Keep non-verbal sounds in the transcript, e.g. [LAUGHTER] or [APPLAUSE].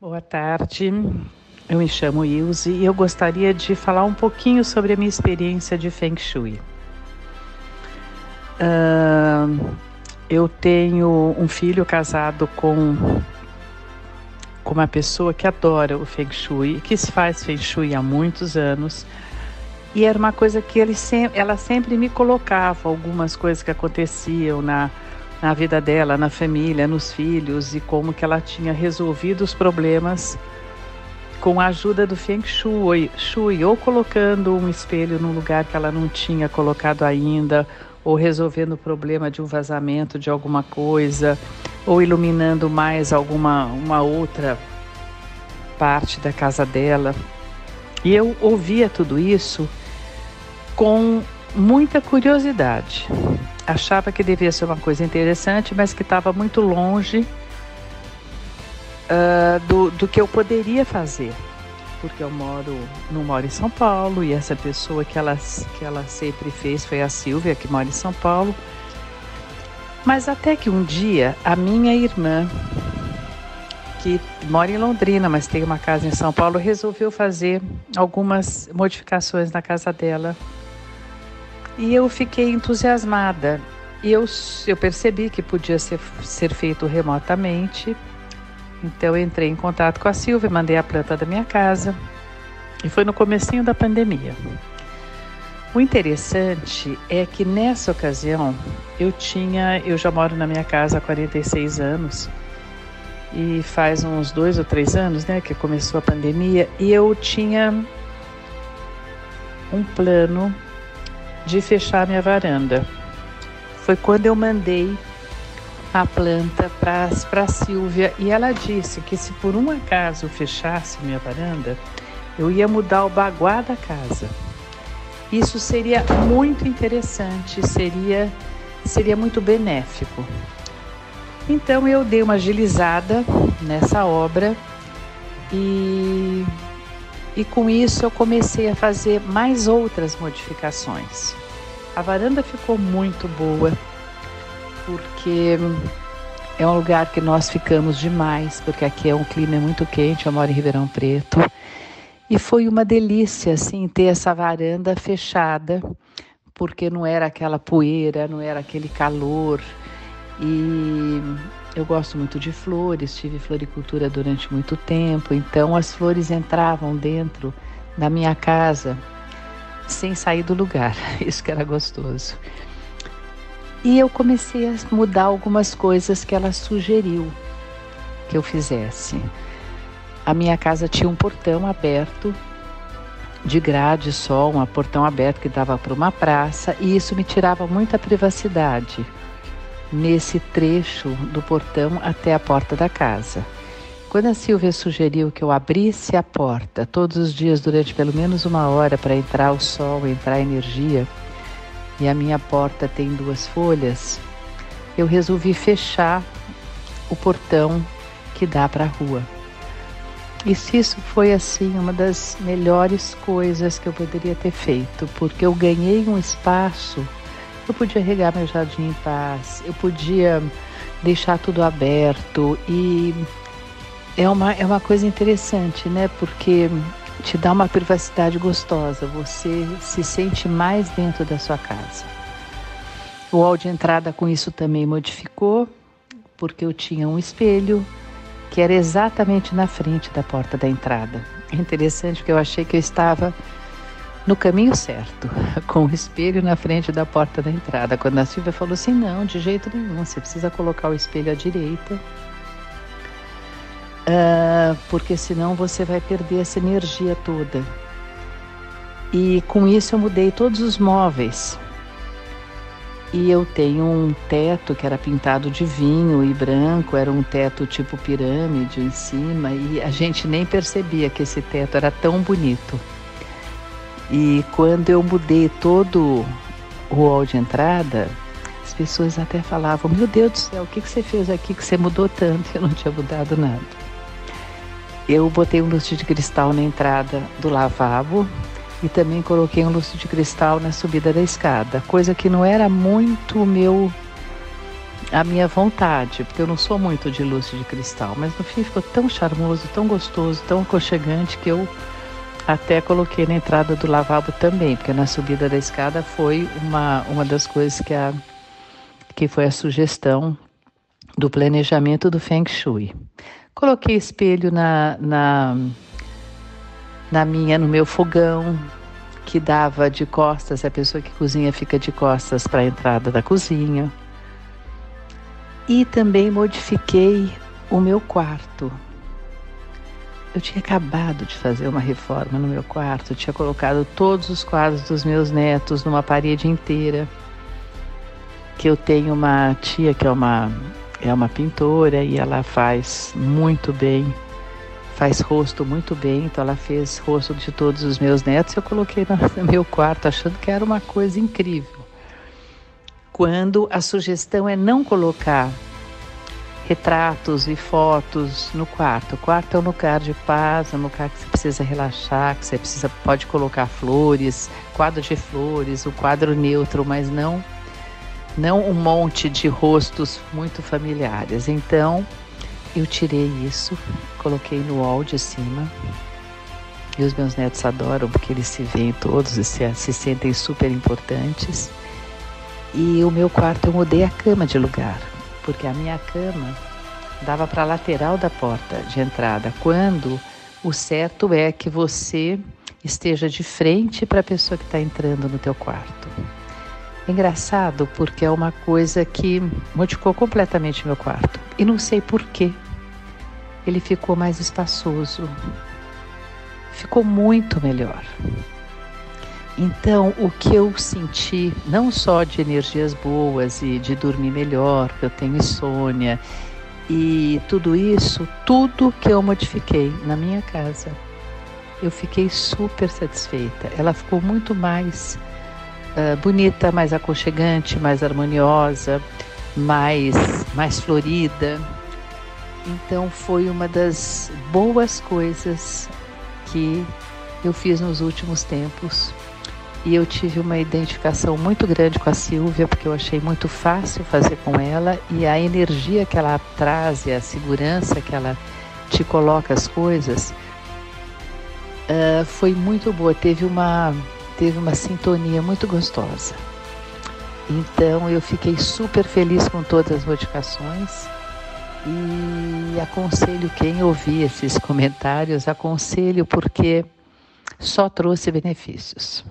Boa tarde. Eu me chamo Ilse e eu gostaria de falar um pouquinho sobre a minha experiência de Feng Shui. Uh, eu tenho um filho casado com, com uma pessoa que adora o Feng Shui, que se faz Feng Shui há muitos anos. E era uma coisa que ele ela sempre me colocava algumas coisas que aconteciam na, na vida dela, na família, nos filhos e como que ela tinha resolvido os problemas com a ajuda do Feng Shui, Shui, ou colocando um espelho num lugar que ela não tinha colocado ainda, ou resolvendo o problema de um vazamento de alguma coisa, ou iluminando mais alguma uma outra parte da casa dela. E eu ouvia tudo isso com muita curiosidade. Achava que devia ser uma coisa interessante, mas que estava muito longe uh, do, do que eu poderia fazer. Porque eu moro, não moro em São Paulo e essa pessoa que ela, que ela sempre fez foi a Silvia, que mora em São Paulo. Mas até que um dia a minha irmã, que mora em Londrina, mas tem uma casa em São Paulo, resolveu fazer algumas modificações na casa dela. E eu fiquei entusiasmada. E eu, eu percebi que podia ser, ser feito remotamente então eu entrei em contato com a Silvia, mandei a planta da minha casa e foi no comecinho da pandemia. O interessante é que nessa ocasião eu tinha, eu já moro na minha casa há 46 anos e faz uns dois ou três anos, né, que começou a pandemia e eu tinha um plano de fechar minha varanda. Foi quando eu mandei a planta para a Silvia e ela disse que se por um acaso fechasse minha varanda, eu ia mudar o baguá da casa. Isso seria muito interessante, seria, seria muito benéfico. Então eu dei uma agilizada nessa obra e, e com isso eu comecei a fazer mais outras modificações. A varanda ficou muito boa, porque é um lugar que nós ficamos demais, porque aqui é um clima muito quente, eu moro em Ribeirão Preto. E foi uma delícia, assim, ter essa varanda fechada, porque não era aquela poeira, não era aquele calor. E eu gosto muito de flores, tive floricultura durante muito tempo, então as flores entravam dentro da minha casa sem sair do lugar. [LAUGHS] Isso que era gostoso. E eu comecei a mudar algumas coisas que ela sugeriu que eu fizesse. A minha casa tinha um portão aberto, de grade só, um portão aberto que dava para uma praça, e isso me tirava muita privacidade nesse trecho do portão até a porta da casa. Quando a Silvia sugeriu que eu abrisse a porta todos os dias durante pelo menos uma hora para entrar o sol, entrar energia, e a minha porta tem duas folhas, eu resolvi fechar o portão que dá para a rua. E se isso foi assim uma das melhores coisas que eu poderia ter feito, porque eu ganhei um espaço, eu podia regar meu jardim em paz, eu podia deixar tudo aberto e é uma, é uma coisa interessante, né? Porque te dá uma privacidade gostosa, você se sente mais dentro da sua casa. O hall de entrada com isso também modificou, porque eu tinha um espelho que era exatamente na frente da porta da entrada. É interessante porque eu achei que eu estava no caminho certo, [LAUGHS] com o espelho na frente da porta da entrada. Quando a Silvia falou assim: não, de jeito nenhum, você precisa colocar o espelho à direita uh, porque senão você vai perder essa energia toda. E com isso eu mudei todos os móveis. E eu tenho um teto que era pintado de vinho e branco, era um teto tipo pirâmide em cima, e a gente nem percebia que esse teto era tão bonito. E quando eu mudei todo o hall de entrada, as pessoas até falavam: Meu Deus do céu, o que, você fez aqui que você mudou tanto? [LAUGHS] Eu não tinha mudado nada. Eu botei um lustre de cristal na entrada do lavabo e também coloquei um lustre de cristal na subida da escada, coisa que não era muito meu a minha vontade, porque eu não sou muito de luz de cristal, mas no fim ficou tão charmoso, tão gostoso, tão aconchegante que eu até coloquei na entrada do lavabo também, porque na subida da escada foi uma, uma das coisas que, a, que foi a sugestão do planejamento do Feng Shui. Coloquei espelho na, na, na minha, no meu fogão, que dava de costas, a pessoa que cozinha fica de costas para a entrada da cozinha. E também modifiquei o meu quarto. Eu tinha acabado de fazer uma reforma no meu quarto, tinha colocado todos os quadros dos meus netos numa parede inteira. Que eu tenho uma tia que é uma é uma pintora e ela faz muito bem, faz rosto muito bem, então ela fez rosto de todos os meus netos. Eu coloquei no meu quarto achando que era uma coisa incrível. Quando a sugestão é não colocar retratos e fotos no quarto. O quarto é um lugar de paz, é um lugar que você precisa relaxar, que você precisa pode colocar flores, quadro de flores, o um quadro neutro, mas não não um monte de rostos muito familiares. Então, eu tirei isso, coloquei no wall de cima. E os meus netos adoram porque eles se veem todos e se, se sentem super importantes. E o meu quarto eu mudei a cama de lugar, porque a minha cama dava para a lateral da porta de entrada, quando o certo é que você esteja de frente para a pessoa que está entrando no teu quarto. Engraçado porque é uma coisa que modificou completamente meu quarto. E não sei porquê. Ele ficou mais espaçoso. Ficou muito melhor. Então, o que eu senti, não só de energias boas e de dormir melhor, porque eu tenho insônia, e tudo isso, tudo que eu modifiquei na minha casa, eu fiquei super satisfeita. Ela ficou muito mais uh, bonita, mais aconchegante, mais harmoniosa, mais, mais florida. Então foi uma das boas coisas que eu fiz nos últimos tempos. E eu tive uma identificação muito grande com a Silvia, porque eu achei muito fácil fazer com ela e a energia que ela traz e a segurança que ela te coloca as coisas uh, foi muito boa. Teve uma teve uma sintonia muito gostosa. Então eu fiquei super feliz com todas as modificações e aconselho quem ouvir esses comentários, aconselho porque só trouxe benefícios.